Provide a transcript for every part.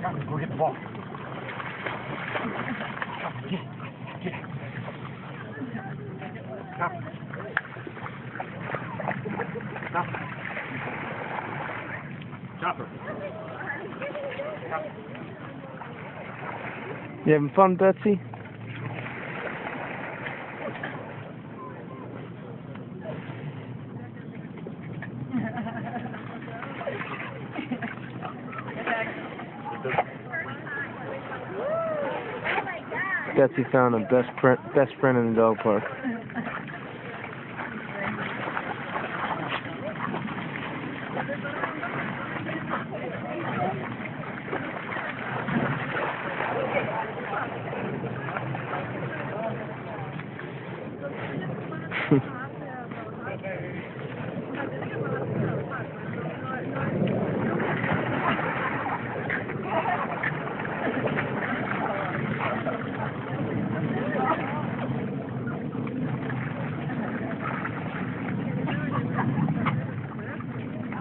Go get the ball. Get, it. get. it. Stop. Stop. Chopper. You having fun, Betsy? Betsy found a best friend, best friend in the dog park.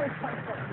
Thank you.